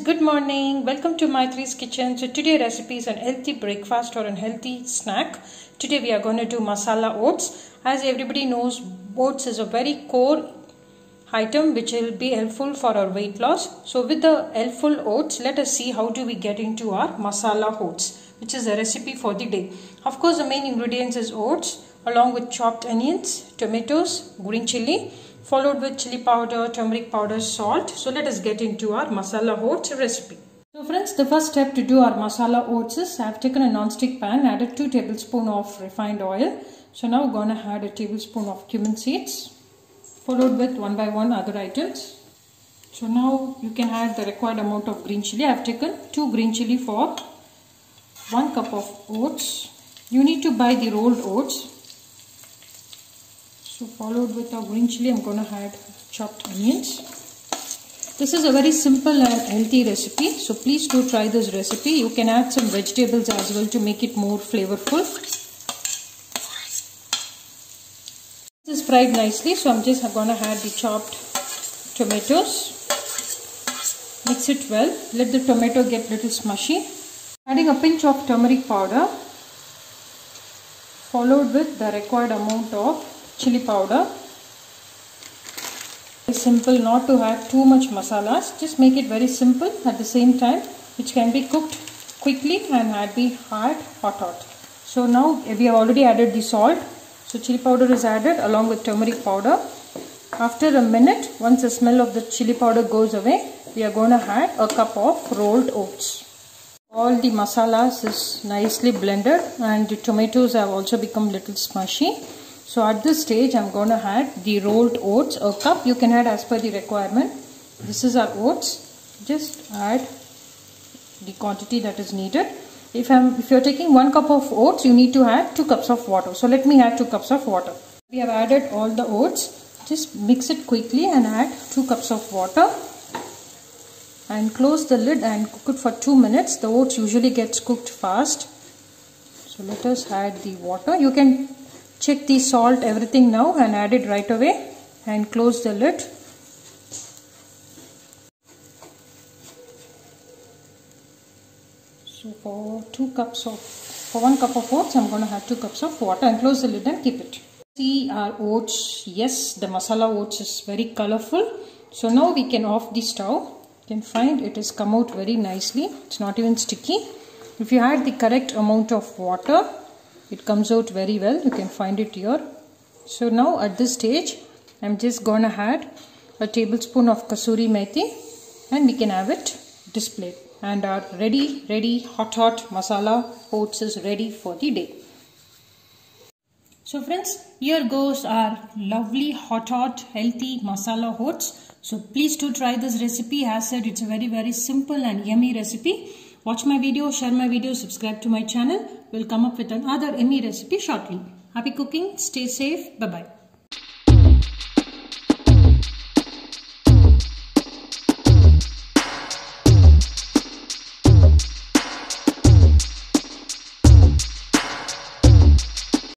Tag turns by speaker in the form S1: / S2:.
S1: good morning. Welcome to Myttre's kitchen. So today recipe is an healthy breakfast or a healthy snack. Today we are going to do masala oats. As everybody knows, oats is a very core item which will be helpful for our weight loss. So with the helpful oats, let us see how do we get into our masala oats, which is a recipe for the day. Of course, the main ingredients is oats along with chopped onions, tomatoes, green chili followed with chili powder, turmeric powder, salt. So let us get into our masala oats recipe. So friends, the first step to do our masala oats is I have taken a non-stick pan, added 2 tablespoon of refined oil. So now going to add a tablespoon of cumin seeds, followed with one by one other items. So now you can add the required amount of green chili. I have taken 2 green chili for 1 cup of oats. You need to buy the rolled oats so followed with our green chili, I'm going to add chopped onions. This is a very simple and healthy recipe. So please do try this recipe. You can add some vegetables as well to make it more flavorful. This is fried nicely. So I'm just going to add the chopped tomatoes. Mix it well. Let the tomato get little smushy. Adding a pinch of turmeric powder. Followed with the required amount of chili powder. It's simple not to have too much masalas. Just make it very simple at the same time which can be cooked quickly and add be hard hot hot. So now we have already added the salt. So chili powder is added along with turmeric powder. After a minute once the smell of the chili powder goes away we are going to add a cup of rolled oats. All the masalas is nicely blended and the tomatoes have also become little smushy so at this stage I'm going to add the rolled oats, a cup you can add as per the requirement. This is our oats. Just add the quantity that is needed. If I'm if you're taking one cup of oats you need to add two cups of water. So let me add two cups of water. We have added all the oats. Just mix it quickly and add two cups of water and close the lid and cook it for 2 minutes. The oats usually gets cooked fast. So let us add the water. You can check the salt everything now and add it right away and close the lid. So for two cups of for one cup of oats I'm going to have two cups of water and close the lid and keep it. See our oats yes the masala oats is very colorful. So now we can off the stove. You can find it has come out very nicely. It's not even sticky. If you add the correct amount of water it comes out very well. You can find it here. So now at this stage I'm just gonna add a tablespoon of kasuri methi and we can have it displayed. And our ready ready hot hot masala oats is ready for the day. So friends here goes our lovely hot hot healthy masala oats. So please do try this recipe. As said it's a very very simple and yummy recipe Watch my video, share my video, subscribe to my channel. We'll come up with another yummy recipe shortly. Happy cooking, stay safe, bye-bye.